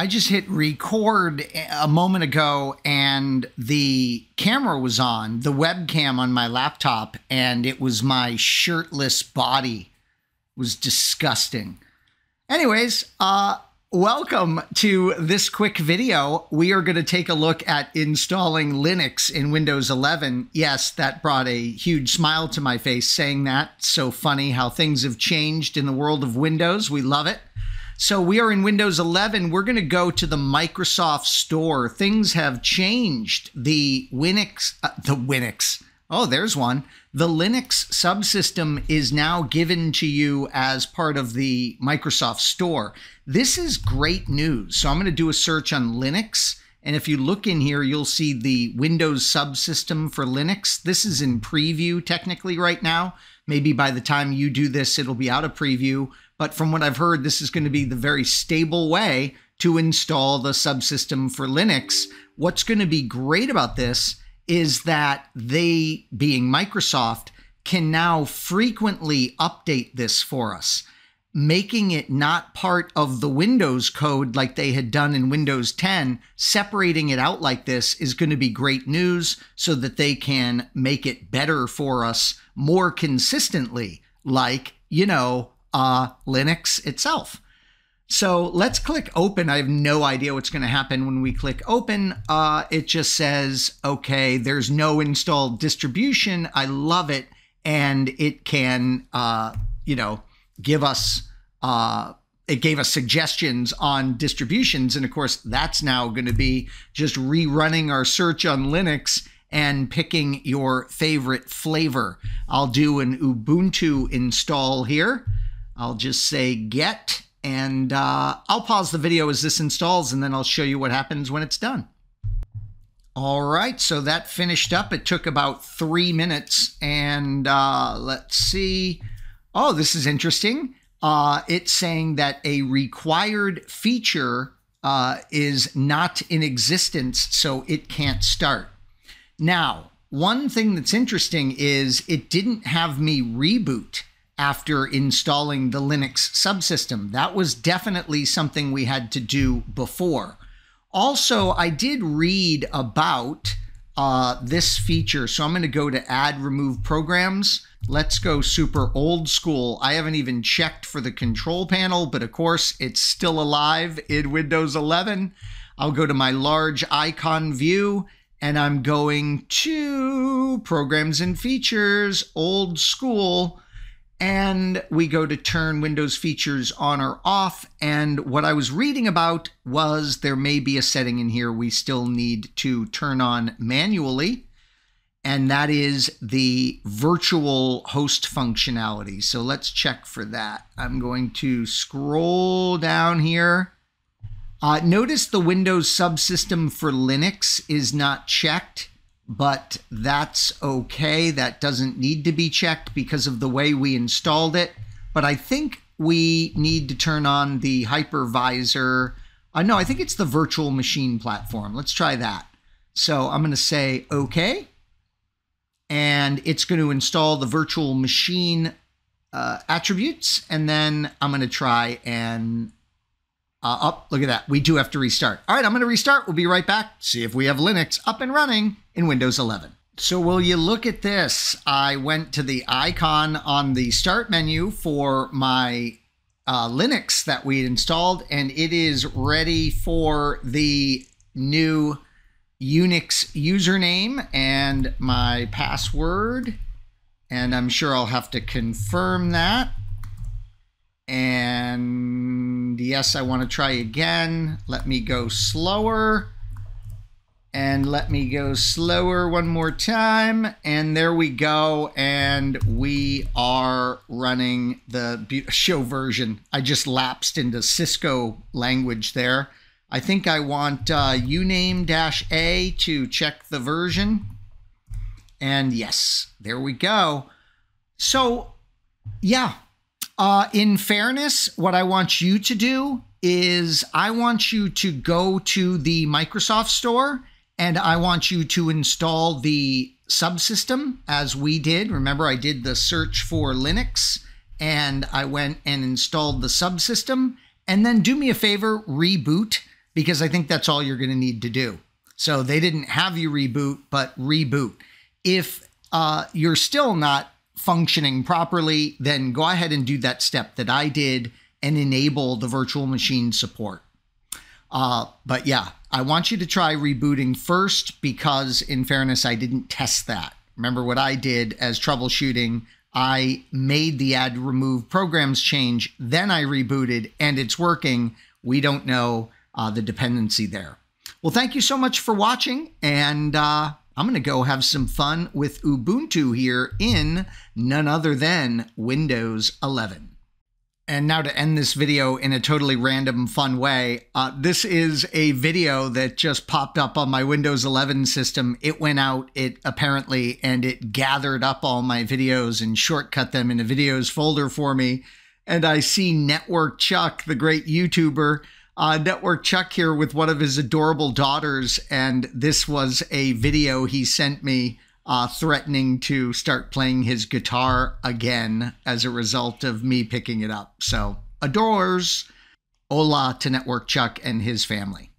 I just hit record a moment ago and the camera was on, the webcam on my laptop, and it was my shirtless body. It was disgusting. Anyways, uh, welcome to this quick video. We are going to take a look at installing Linux in Windows 11. Yes, that brought a huge smile to my face saying that. So funny how things have changed in the world of Windows. We love it. So we are in Windows 11. We're going to go to the Microsoft Store. Things have changed. The Winix, uh, the Winix. Oh, there's one. The Linux subsystem is now given to you as part of the Microsoft Store. This is great news. So I'm going to do a search on Linux. And if you look in here, you'll see the Windows subsystem for Linux. This is in preview technically right now. Maybe by the time you do this, it'll be out of preview. But from what I've heard, this is going to be the very stable way to install the subsystem for Linux. What's going to be great about this is that they, being Microsoft, can now frequently update this for us, making it not part of the Windows code like they had done in Windows 10. Separating it out like this is going to be great news so that they can make it better for us more consistently, like, you know, uh, Linux itself. So let's click open. I have no idea what's going to happen when we click open. Uh, it just says, okay, there's no installed distribution. I love it. And it can, uh, you know, give us, uh, it gave us suggestions on distributions. And of course, that's now going to be just rerunning our search on Linux and picking your favorite flavor. I'll do an Ubuntu install here. I'll just say get, and uh, I'll pause the video as this installs, and then I'll show you what happens when it's done. All right, so that finished up. It took about three minutes, and uh, let's see. Oh, this is interesting. Uh, it's saying that a required feature uh, is not in existence, so it can't start. Now, one thing that's interesting is it didn't have me reboot after installing the Linux subsystem. That was definitely something we had to do before. Also, I did read about uh, this feature. So I'm going to go to add remove programs. Let's go super old school. I haven't even checked for the control panel, but of course it's still alive in Windows 11. I'll go to my large icon view and I'm going to programs and features, old school and we go to turn Windows features on or off. And what I was reading about was there may be a setting in here we still need to turn on manually, and that is the virtual host functionality. So let's check for that. I'm going to scroll down here. Uh, notice the Windows subsystem for Linux is not checked but that's okay. That doesn't need to be checked because of the way we installed it. But I think we need to turn on the hypervisor. Uh, no, I think it's the virtual machine platform. Let's try that. So I'm going to say OK. And it's going to install the virtual machine uh, attributes. And then I'm going to try and uh, up. Look at that. We do have to restart. All right, I'm going to restart. We'll be right back. See if we have Linux up and running in Windows 11. So will you look at this? I went to the icon on the start menu for my uh, Linux that we installed, and it is ready for the new Unix username and my password. And I'm sure I'll have to confirm that. Yes, I want to try again. Let me go slower. And let me go slower one more time. And there we go. And we are running the show version. I just lapsed into Cisco language there. I think I want uh, uname-a to check the version. And yes, there we go. So, yeah, uh, in fairness, what I want you to do is I want you to go to the Microsoft Store and I want you to install the subsystem as we did. Remember, I did the search for Linux and I went and installed the subsystem. And then do me a favor, reboot because I think that's all you're going to need to do. So they didn't have you reboot, but reboot. If uh, you're still not functioning properly, then go ahead and do that step that I did and enable the virtual machine support. Uh, but yeah, I want you to try rebooting first because, in fairness, I didn't test that. Remember what I did as troubleshooting? I made the add remove programs change, then I rebooted, and it's working. We don't know uh, the dependency there. Well, thank you so much for watching, and uh, I'm going to go have some fun with Ubuntu here in none other than Windows 11. And now to end this video in a totally random, fun way, uh, this is a video that just popped up on my Windows 11 system. It went out, it apparently, and it gathered up all my videos and shortcut them in a videos folder for me. And I see Network Chuck, the great YouTuber, uh, Network Chuck here with one of his adorable daughters. And this was a video he sent me uh, threatening to start playing his guitar again as a result of me picking it up. So, adores. Hola to Network Chuck and his family.